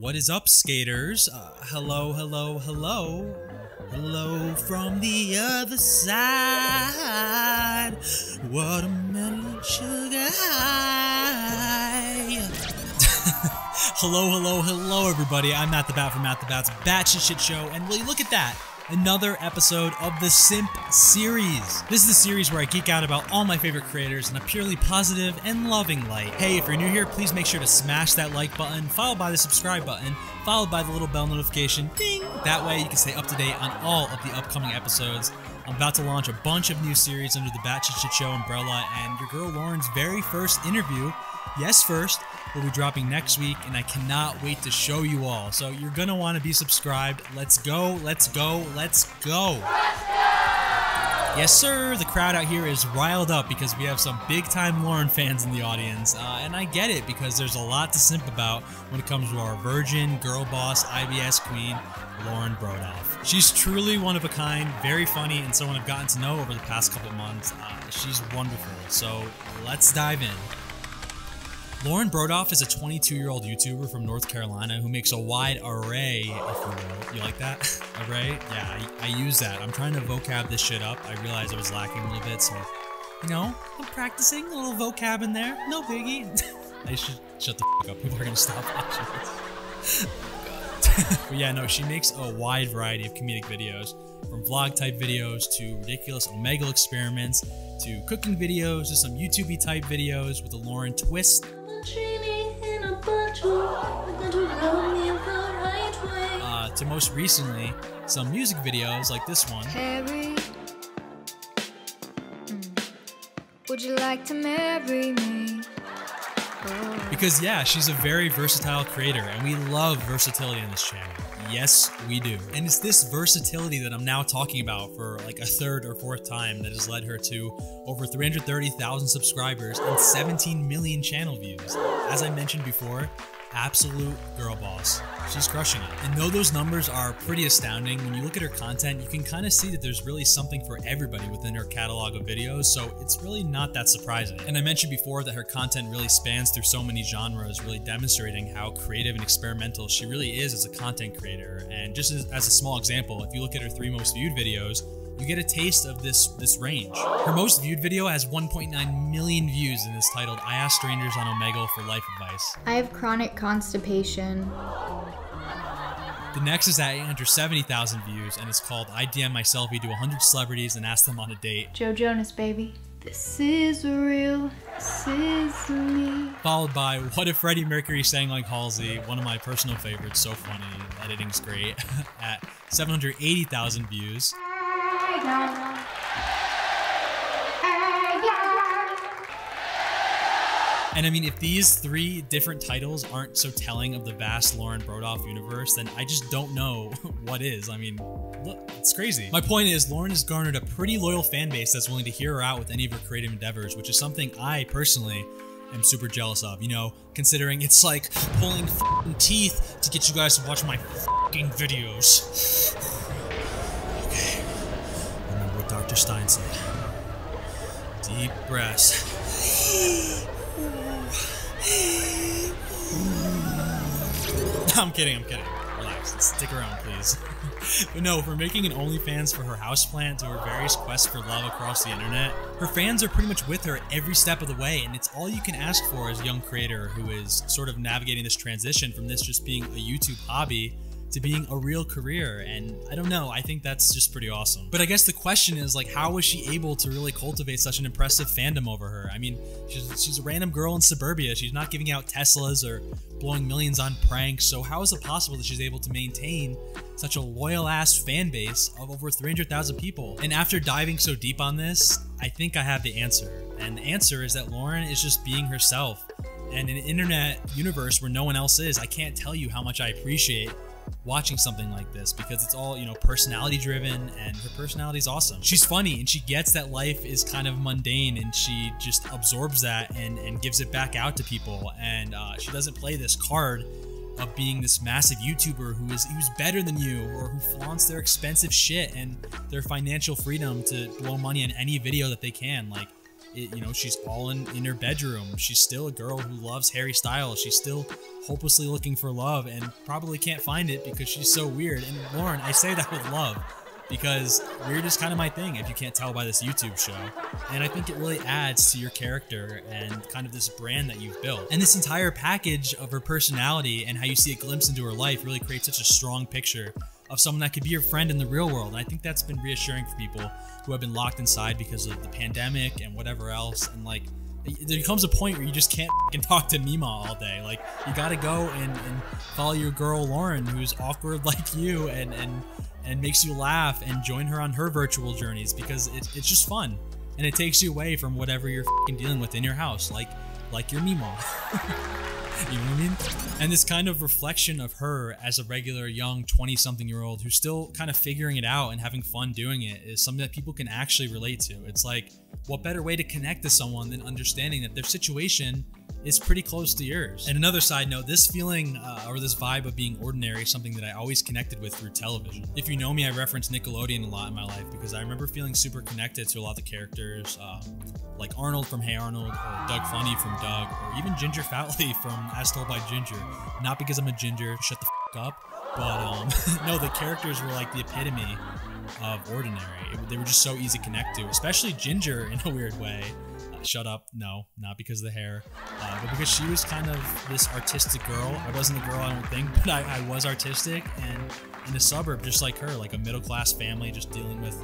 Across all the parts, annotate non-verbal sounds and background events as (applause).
What is up, skaters? Uh, hello, hello, hello. Hello from the other side. Watermelon sugar high. (laughs) hello, hello, hello, everybody. I'm Matt the Bat from Matt the Bat's Batshit Shit Show, and will you look at that? Another episode of the Simp series. This is the series where I geek out about all my favorite creators in a purely positive and loving light. Hey, if you're new here, please make sure to smash that like button, followed by the subscribe button, followed by the little bell notification, ding! That way you can stay up to date on all of the upcoming episodes. I'm about to launch a bunch of new series under the Batshit Shit Show umbrella, and your girl Lauren's very first interview, yes, first, will be dropping next week, and I cannot wait to show you all. So you're gonna want to be subscribed. Let's go, let's go, let's go. Yes, sir. The crowd out here is riled up because we have some big time Lauren fans in the audience. Uh, and I get it because there's a lot to simp about when it comes to our virgin, girl boss, IBS queen, Lauren Brodauf. She's truly one of a kind, very funny, and someone I've gotten to know over the past couple months. Uh, she's wonderful. So let's dive in. Lauren Brodauf is a 22 year old YouTuber from North Carolina who makes a wide array, if you will. You like that? (laughs) array? Yeah, I, I, use that. I'm trying to vocab this shit up. I realized I was lacking a little bit, so, you know, I'm practicing a little vocab in there. No biggie. (laughs) I should shut the fuck up. People are gonna stop watching this. (laughs) but yeah, no, she makes a wide variety of comedic videos, from vlog type videos to ridiculous Omegle experiments to cooking videos to some YouTube type videos with a Lauren twist. Uh, to most recently, some music videos like this one. Harry, would you like to marry me? Because yeah, she's a very versatile creator, and we love versatility in this channel. Yes, we do. And it's this versatility that I'm now talking about for like a third or fourth time that has led her to over 330,000 subscribers and 17 million channel views. As I mentioned before, absolute girl boss. She's crushing it. And though those numbers are pretty astounding, when you look at her content, you can kind of see that there's really something for everybody within her catalog of videos, so it's really not that surprising. And I mentioned before that her content really spans through so many genres, really demonstrating how creative and experimental she really is as a content creator. And just as, as a small example, if you look at her three most viewed videos, you get a taste of this this range. Her most viewed video has 1.9 million views and is titled I Ask Strangers on Omegle for Life Advice. I have chronic constipation. The next is at 870,000 views and it's called I DM my selfie to 100 celebrities and ask them on a date. Joe Jonas, baby. This is real. This is me. Followed by What if Freddie Mercury sang like Halsey? One of my personal favorites. So funny. Editing's great. (laughs) at 780,000 views. And I mean, if these three different titles aren't so telling of the vast Lauren Brodauf universe, then I just don't know (laughs) what is. I mean, look, it's crazy. My point is, Lauren has garnered a pretty loyal fan base that's willing to hear her out with any of her creative endeavors, which is something I personally am super jealous of. You know, considering it's like pulling teeth to get you guys to watch my videos. (laughs) Dr. Stein said. Deep breaths. (laughs) I'm kidding, I'm kidding. Relax, stick around, please. (laughs) but no, for making an OnlyFans for her houseplant to her various quests for love across the internet, her fans are pretty much with her every step of the way, and it's all you can ask for as a young creator who is sort of navigating this transition from this just being a YouTube hobby to being a real career. And I don't know, I think that's just pretty awesome. But I guess the question is like, how was she able to really cultivate such an impressive fandom over her? I mean, she's, she's a random girl in suburbia. She's not giving out Teslas or blowing millions on pranks. So how is it possible that she's able to maintain such a loyal ass fan base of over 300,000 people? And after diving so deep on this, I think I have the answer. And the answer is that Lauren is just being herself. And in an internet universe where no one else is, I can't tell you how much I appreciate watching something like this because it's all you know personality driven and her personality is awesome. She's funny and she gets that life is kind of mundane and she just absorbs that and and gives it back out to people. And uh, she doesn't play this card of being this massive YouTuber who is who's better than you or who flaunts their expensive shit and their financial freedom to blow money on any video that they can. Like it, you know, she's all in, in her bedroom. She's still a girl who loves Harry Styles. She's still hopelessly looking for love and probably can't find it because she's so weird. And Lauren, I say that with love because weird is kind of my thing if you can't tell by this YouTube show. And I think it really adds to your character and kind of this brand that you've built. And this entire package of her personality and how you see a glimpse into her life really creates such a strong picture of someone that could be your friend in the real world. And I think that's been reassuring for people who have been locked inside because of the pandemic and whatever else. And like, there comes a point where you just can't (laughs) talk to Mima all day. Like, you gotta go and, and follow your girl Lauren, who's awkward (laughs) like you and, and and makes you laugh and join her on her virtual journeys because it, it's just fun and it takes you away from whatever you're dealing with in your house, like like your Mima. (laughs) you know what I mean? And this kind of reflection of her as a regular young 20 something year old who's still kind of figuring it out and having fun doing it is something that people can actually relate to. It's like, what better way to connect to someone than understanding that their situation is pretty close to yours. And another side note, this feeling uh, or this vibe of being ordinary is something that I always connected with through television. If you know me, I reference Nickelodeon a lot in my life because I remember feeling super connected to a lot of the characters, um, like Arnold from Hey Arnold, or Doug Funnie from Doug, or even Ginger Foutley (laughs) from As Told by Ginger. Not because I'm a ginger, shut the f up, but um, (laughs) no, the characters were like the epitome of ordinary. It, they were just so easy to connect to, especially Ginger in a weird way shut up. No, not because of the hair, uh, but because she was kind of this artistic girl. I wasn't a girl, I don't think, (laughs) but I, I was artistic and in a suburb just like her, like a middle class family, just dealing with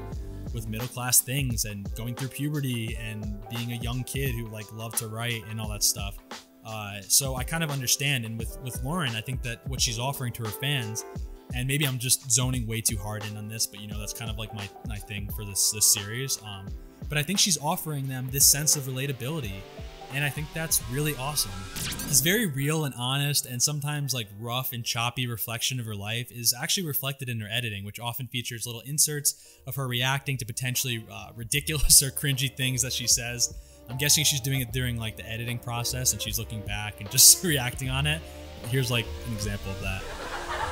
with middle class things and going through puberty and being a young kid who like loved to write and all that stuff. Uh, so I kind of understand. And with with Lauren, I think that what she's offering to her fans, and maybe I'm just zoning way too hard in on this, but you know that's kind of like my my thing for this this series. Um, but I think she's offering them this sense of relatability. And I think that's really awesome. This very real and honest and sometimes like rough and choppy reflection of her life is actually reflected in her editing, which often features little inserts of her reacting to potentially uh, ridiculous (laughs) or cringy things that she says. I'm guessing she's doing it during like the editing process and she's looking back and just (laughs) reacting on it. Here's like an example of that.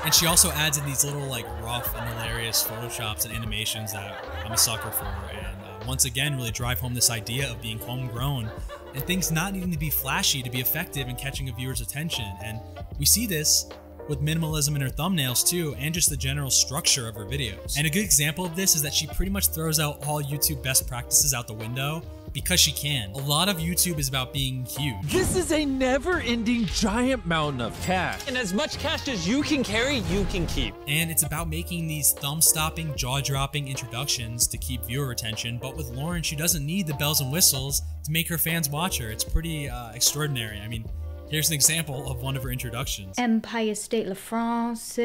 And she also adds in these little like rough and hilarious photoshops and animations that I'm a sucker for. And uh, once again really drive home this idea of being homegrown and things not needing to be flashy to be effective in catching a viewer's attention. And we see this with minimalism in her thumbnails too, and just the general structure of her videos. And a good example of this is that she pretty much throws out all YouTube best practices out the window because she can. A lot of YouTube is about being huge. This is a never-ending giant mountain of cash. And as much cash as you can carry, you can keep. And it's about making these thumb-stopping, jaw-dropping introductions to keep viewer attention, but with Lauren, she doesn't need the bells and whistles to make her fans watch her. It's pretty uh, extraordinary. I mean, here's an example of one of her introductions. Empire State La France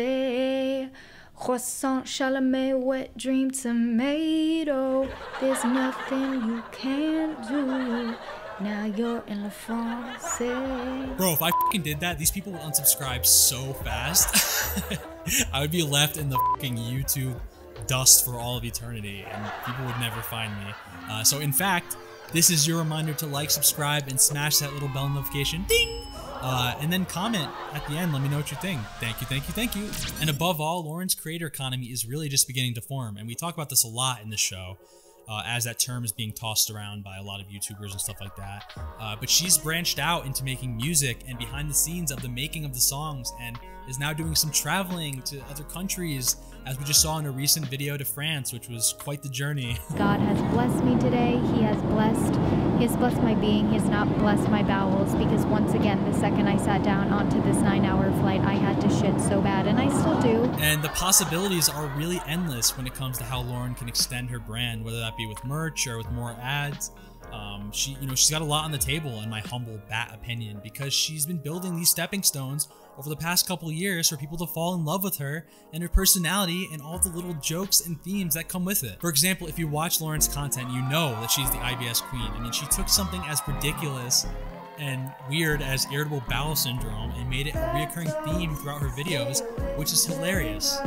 Croissant, Chalamet, wet dream, tomato. There's nothing you can't do. Now you're in La France. Bro, if I fucking did that, these people would unsubscribe so fast. (laughs) I would be left in the fucking YouTube dust for all of eternity, and people would never find me. Uh, so, in fact, this is your reminder to like, subscribe, and smash that little bell notification. Ding! Uh, and then comment at the end. Let me know what you think. Thank you, thank you, thank you. And above all, Lauren's creator economy is really just beginning to form. And we talk about this a lot in the show. Uh, as that term is being tossed around by a lot of YouTubers and stuff like that. Uh, but she's branched out into making music and behind the scenes of the making of the songs and is now doing some traveling to other countries, as we just saw in a recent video to France, which was quite the journey. (laughs) God has blessed me today. He has blessed he has blessed my being. He has not blessed my bowels because once again, the second I sat down onto this nine hour flight, I had to shit so bad, and I still do. And the possibilities are really endless when it comes to how Lauren can extend her brand, whether that be with merch or with more ads. Um, she, you know, she's got a lot on the table, in my humble bat opinion, because she's been building these stepping stones over the past couple years for people to fall in love with her and her personality and all the little jokes and themes that come with it. For example, if you watch Lauren's content, you know that she's the IBS queen. I mean, she took something as ridiculous and weird as irritable bowel syndrome and made it a reoccurring theme throughout her videos, which is hilarious.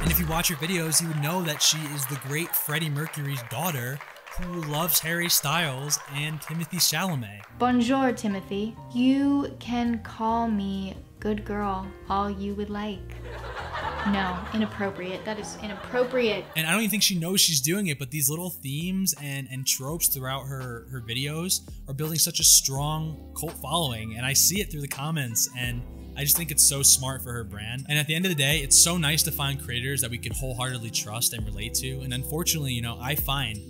And if you watch her videos, you would know that she is the great Freddie Mercury's daughter who loves Harry Styles and Timothy Chalamet. Bonjour, Timothy. You can call me good girl all you would like. No, inappropriate. That is inappropriate. And I don't even think she knows she's doing it, but these little themes and, and tropes throughout her, her videos are building such a strong cult following. And I see it through the comments and I just think it's so smart for her brand. And at the end of the day, it's so nice to find creators that we can wholeheartedly trust and relate to. And unfortunately, you know, I find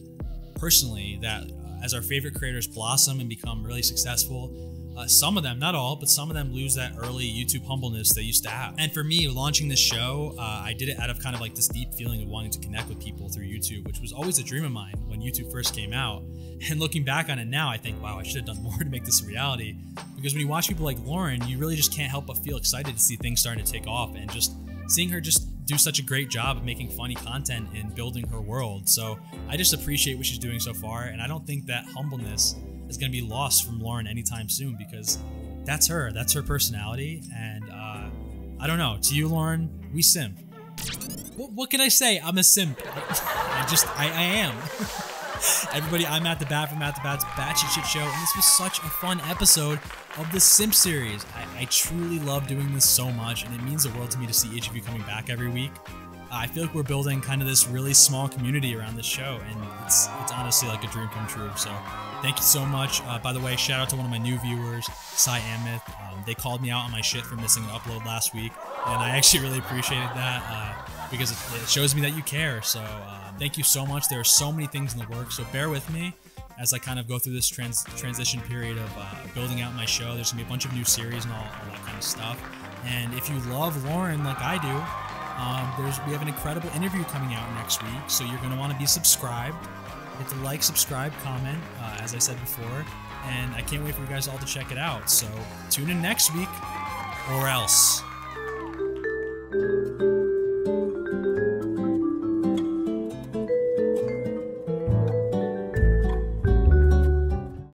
personally that uh, as our favorite creators blossom and become really successful, uh, some of them, not all, but some of them lose that early YouTube humbleness they used to have. And for me, launching this show, uh, I did it out of kind of like this deep feeling of wanting to connect with people through YouTube, which was always a dream of mine when YouTube first came out. And looking back on it now, I think, wow, I should have done (laughs) more to make this a reality. Because when you watch people like Lauren, you really just can't help but feel excited to see things starting to take off and just seeing her just do such a great job of making funny content and building her world. So I just appreciate what she's doing so far, and I don't think that humbleness is going to be lost from Lauren anytime soon because that's her. That's her personality, and uh, I don't know. To you, Lauren, we simp. What, what can I say? I'm a simp. I just, I, I am. (laughs) Everybody, I'm at the bat from Matt the Bat's Batshit Shit Show, and this was such a fun episode of the Simp series. I, I truly love doing this so much, and it means the world to me to see each of you coming back every week. Uh, I feel like we're building kind of this really small community around this show, and it's it's honestly like a dream come true. So, thank you so much. Uh, by the way, shout out to one of my new viewers, Cy Amith. Um, they called me out on my shit for missing an upload last week, and I (laughs) actually really appreciated that uh, because it, it, shows me that you care. So, um, thank you so much. There are so many things in the works, so bear with me as I kind of go through this trans- transition period of uh, building out my show. There's gonna be a bunch of new series and all, all that kind of stuff. And if you love Lauren like I do, um, there's we have an incredible interview coming out next week, so you're going to want to be subscribed. Hit the like, subscribe, comment, uh, as I said before, and I can't wait for you guys all to check it out. So tune in next week, or else.